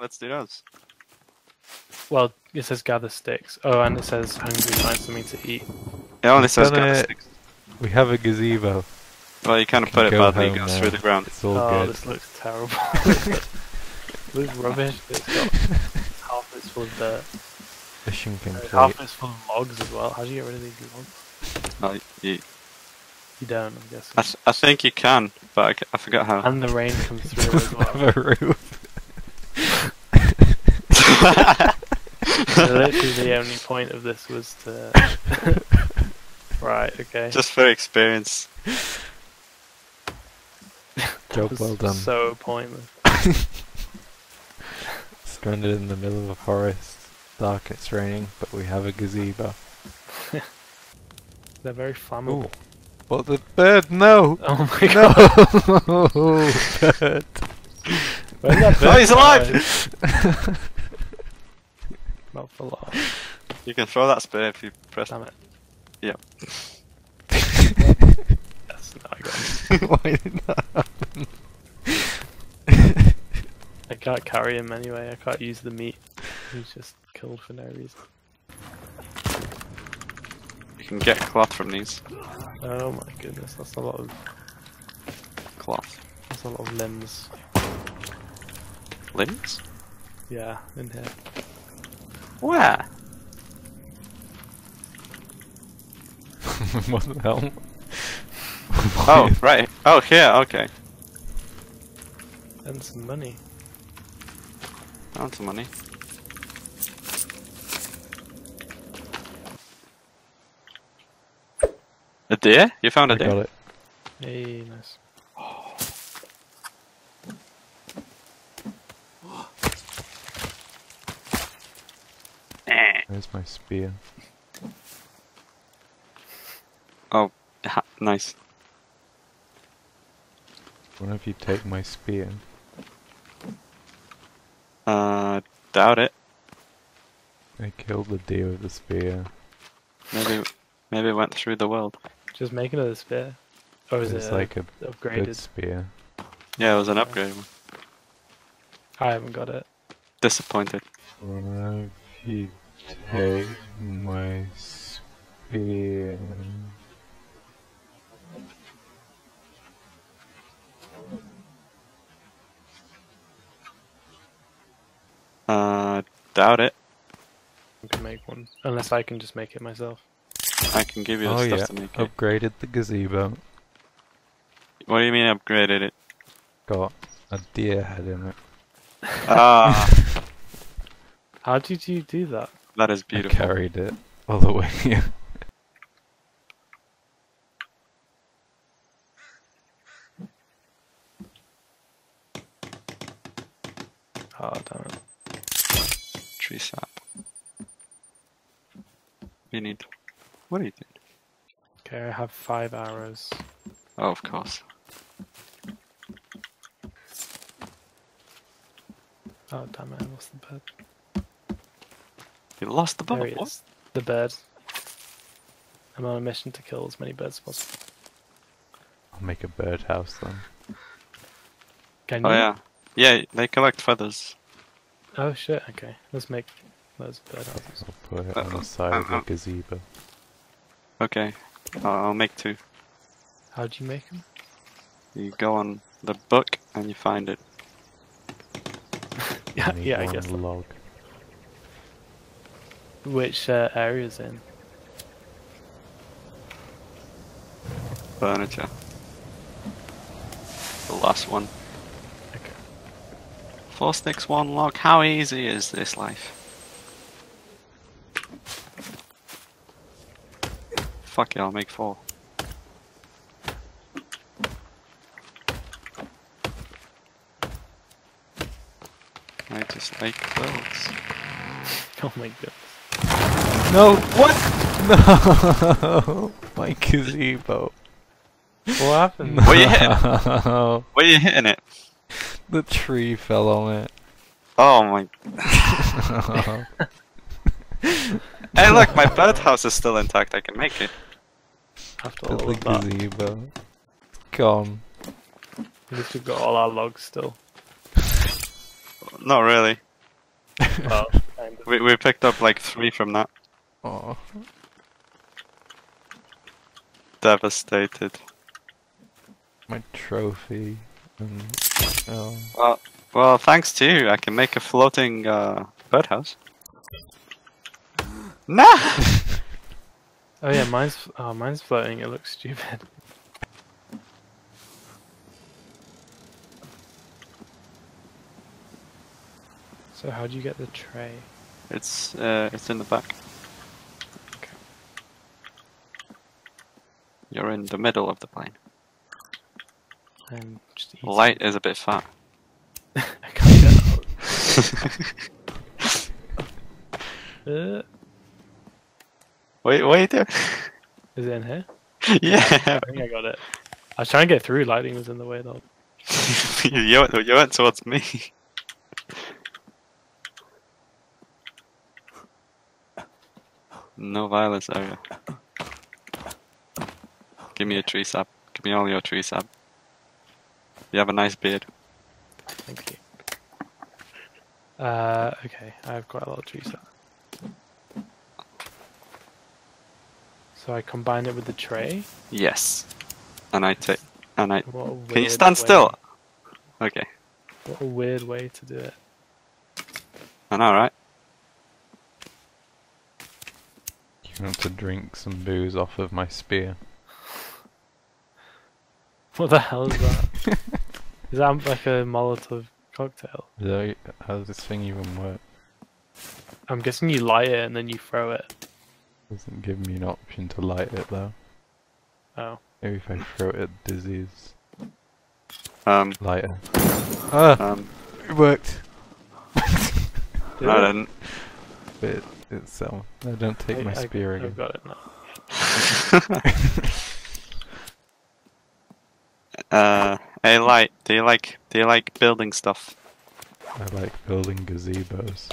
Let's do those. Well, it says gather sticks. Oh, and it says hungry, find something to eat. Oh, it only says gather it. sticks. We have a gazebo. Well, you kind of put it go badly. It home goes now. through the ground. It's all oh, good. this looks terrible. this rubbish. It's got half it's full of dirt. Mission and complete. Half it's full of logs as well. How do you get rid of these logs? Oh, you, You don't, I'm guessing. I, th- I think you can, but I, c- I forgot how. And the rain comes through as well. have a roof. So literally the only point of this was to... right, okay. Just for experience. Job was well done. So pointless. Stranded in the middle of a forest. Dark, it's raining, but we have a gazebo. They're very flammable. Ooh. But the bird, no! Oh my god. No! bird. Where's that Oh, he's alive! Not for long. You can throw that spear if you press. Damn it. Yep. Yes, no, I got him. Why did that happen? I can't carry him anyway. I can't use the meat. He's just killed for no reason. You can get cloth from these. Oh my goodness, that's a lot of Cloth. that's a lot of limbs. Limbs? Yeah, in here. Where? what the hell? Oh, right. Oh, here, okay. And some money. Found some money. A deer? You found a I deer? got it. Hey, nice. There's my spear. Oh, ha- nice. What if you take my spear. Uh, doubt it. I killed the deer with the spear. Maybe, maybe it went through the world. Just make another spear. Or is It's it like a good upgraded? spear. Yeah, it was an upgrade one. I haven't got it. Disappointed. One of you take my spear. Uh, doubt it. I can make one. Unless I can just make it myself. I can give you the Oh stuff yeah, to make it. upgraded the gazebo. What do you mean upgraded it? Got a deer head in it. Ah, How did you do that? That is I beautiful. carried it all the way here. Oh damn it. Tree sap. You need. What are you doing? Okay, I have five arrows. Oh, of course. Oh damn it, I lost the bird. You lost the bird. bow. he What? is. The bird. I'm on a mission to kill as many birds as possible. I'll make a birdhouse then. Can Oh you? yeah, yeah. They collect feathers. Oh shit, okay. Let's make those bird houses. I'll put it on Uh, the side of the uh, uh. gazebo. Okay, I'll, I'll make two. How do you make them? You go on the book and you find it. Yeah, yeah, I guess. that. log. Which uh, areas in? Furniture. The last one. Okay. Four sticks, one log. How easy is this life? Fuck it, I'll make four. I just like clothes. Oh my god. No! What? No! My gazebo. What happened? What are you hitting? No. Where are you hitting it? The tree fell on it. Oh my. Hey, look, my birdhouse is still intact. I can make it. After But all the of that. gazebo. Gone. We've got all our logs still. Not really. Well, kind of. We we picked up like three from that. Oh, Devastated. my trophy. And, oh, Well, well, thanks to you, I can make a floating uh, birdhouse. Nah. Oh yeah, mine's oh mine's floating. It looks stupid. So how do you get the tray? It's uh, it's in the back. You're in the middle of the plane. And just Light is a bit fat. I can't get out. Uh, wait, wait there. is it in here? yeah. I think I got it. I was trying to get through. Lighting was in the way though. you, went, you went towards me. No violence area. Give me a tree sap. Give me all your tree sap. You have a nice beard. Thank you. Uh, okay, I have quite a lot of tree sap. So I combine it with the tray. Yes. And I take. And I. What a Can you stand way- still? Okay. What a weird way to do it. I know, right? you want to drink some booze off of my spear? What the hell is that? is that like a Molotov cocktail? Is that, how does this thing even work? I'm guessing you light it and then you throw it. Doesn't give me an option to light it though. Oh. Maybe if I throw it at Dizzy's Um. lighter. Ah, Um. it worked. Did I it? didn't. But it, it's um, I don't take I- my I- spear I've got it now. uh. Hey, light. Do you like? Do you like building stuff? I like building gazebos.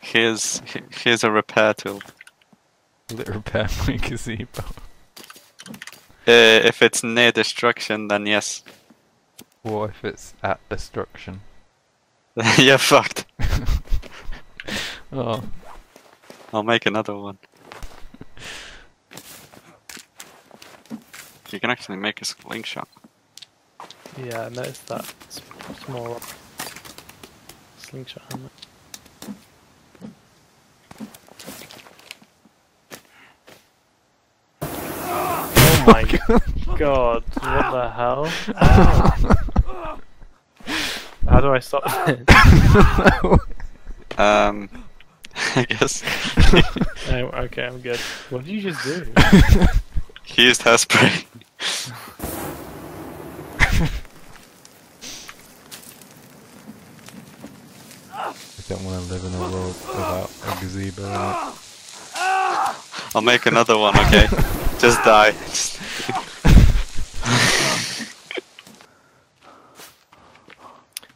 Here's here's a repair tool. Will it repair my gazebo? Uh, if it's near destruction, then yes. What if it's at destruction? You're fucked. Oh, I'll make another one. You can actually make a slingshot. Yeah, I noticed that small slingshot helmet. Oh my god, what the hell? Ow. How do I stop this? Um, I guess Oh, okay, I'm good. What did you just do? he used hairspray. I don't want to live in a world without a gazebo. I'll make another one. Okay, just die.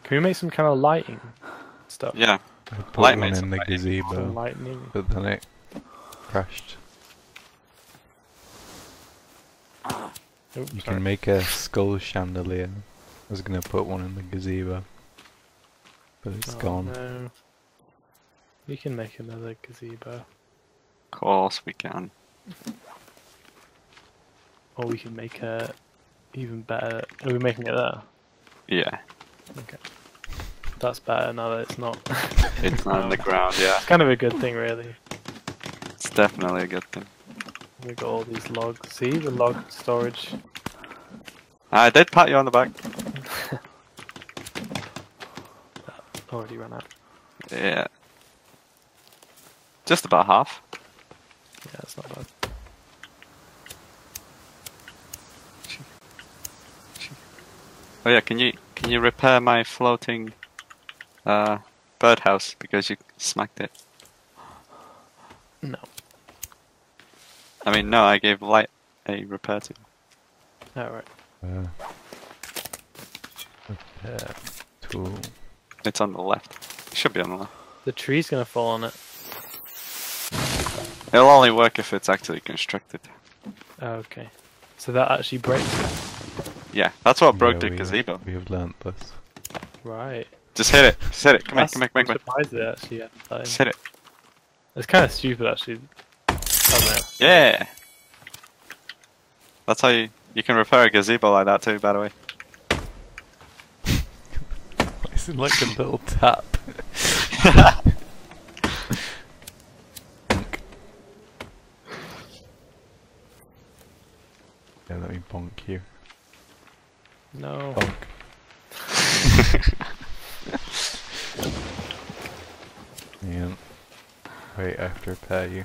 Can we make some kind of lighting stuff? yeah, I put Light one in the somebody. Gazebo, lightning. but then it crashed. Oops, You sorry. can make a skull chandelier. I was gonna put one in the gazebo, but it's Oh, gone. No. We can make another gazebo. of course we can. Or we can make a even better. Are we making it there? Yeah, Okay. That's better now that it's not. it's not in the ground. Yeah, it's kind of a good thing, really. it's definitely a good thing. We got all these logs. See the log storage. I did pat you on the back. Already run out. Yeah, just about half. Yeah, that's not bad. Oh yeah, can you can you repair my floating uh birdhouse because you smacked it? No. I mean, no, I gave light a repair tool. Alright. Uh, repair tool. It's on the left. It should be on the left. The tree's gonna fall on it. It'll only work if it's actually constructed. Oh, okay. So that actually breaks it. Yeah, that's what broke Yeah, the we- gazebo. We have learnt this. Right. Just hit it. Just hit it. Come here, That's- come here, come I'm surprised it actually hasn't died. Just hit it. It's kind of stupid actually. No. Yeah. That's how you you can repair a gazebo like that too. By the way. It's in like a little tap. yeah, let me bonk you. No. Bonk. Yeah. Wait, I have to repair you.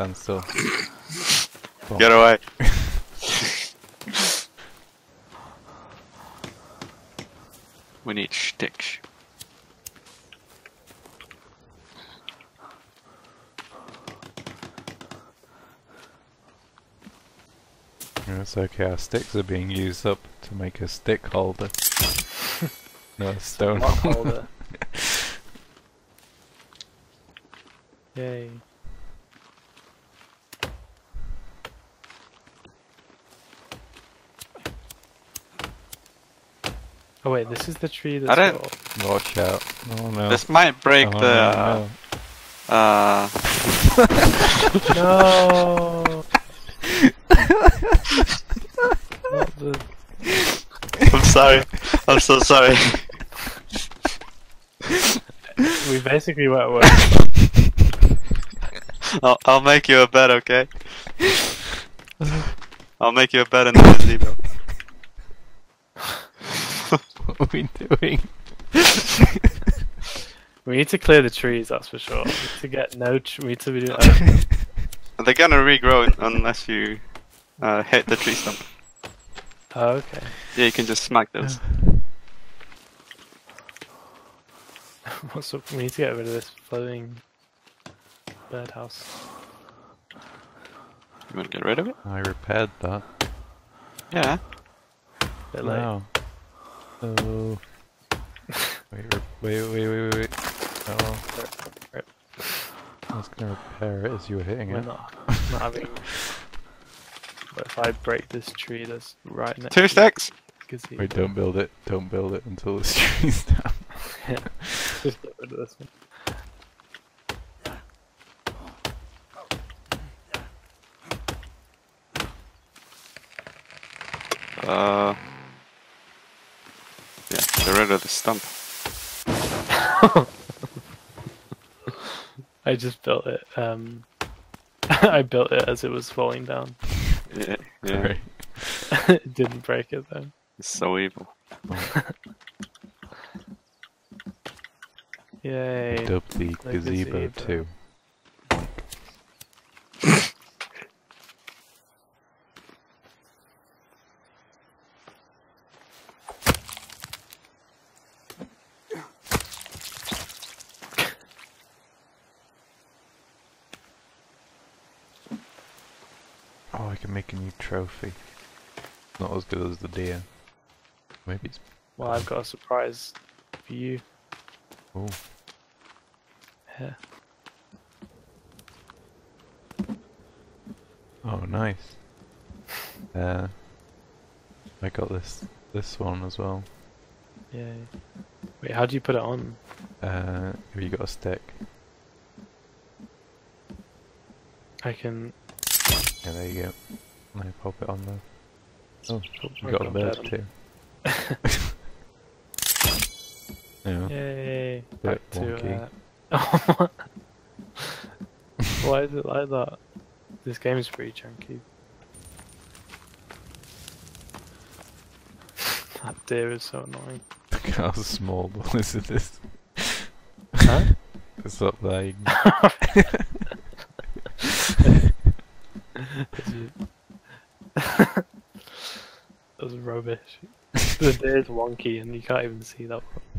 Stand still. Bonk. Get away. we need sticks. Yeah, It's okay, our sticks are being used up to make a stick holder. no, a stone Lock holder. holder. Yay. Oh wait, this is the tree that's I don't- got- Watch out. Oh no. This might break oh, the. Uh, no. uh, No. The I'm sorry. I'm so sorry. we basically went work. I'll, I'll make you a bed, okay? I'll make you a bed in the gazebo. What are we doing? We need to clear the trees, that's for sure. We need to get no. Tr- we need to be doing. They're gonna regrow unless you uh, hit the tree stump. oh, okay. Yeah, you can just smack those. What's up? We need to get rid of this floating birdhouse. You wanna get rid of it? I repaired that. Yeah. Bit late. No. Oh. wait, wait, wait, wait, wait, wait. Oh. Rip. I was gonna repair it as you were hitting We're it. not, not having. But if I break this tree that's right next Two to sticks. the gazebo, Wait, don't build it. Don't build it until the tree's down. just get rid of this one. Uh. Yeah, of the stump. I just built it. Um, I built it as it was falling down. Yeah, yeah. It didn't break it though. It's so evil. Yay! Dubbed the The gazebo gazebo. too. Can make a new trophy. Not as good as the deer. Maybe it's. Well, I've got a surprise for you. Oh, Yeah. oh, nice. Uh, I got this this one as well. Yeah. Wait, how do you put it on? Uh, have you got a stick? I can. Yeah, there you go. And I pop it on there. Oh, you got a bird too. yeah. Yay! Back to. Uh... Why is it like that? This game is pretty chunky. that deer is so annoying. Look how small the lizard is. Huh? It's up there. You can... that was rubbish. the deer's wonky and you can't even see that one.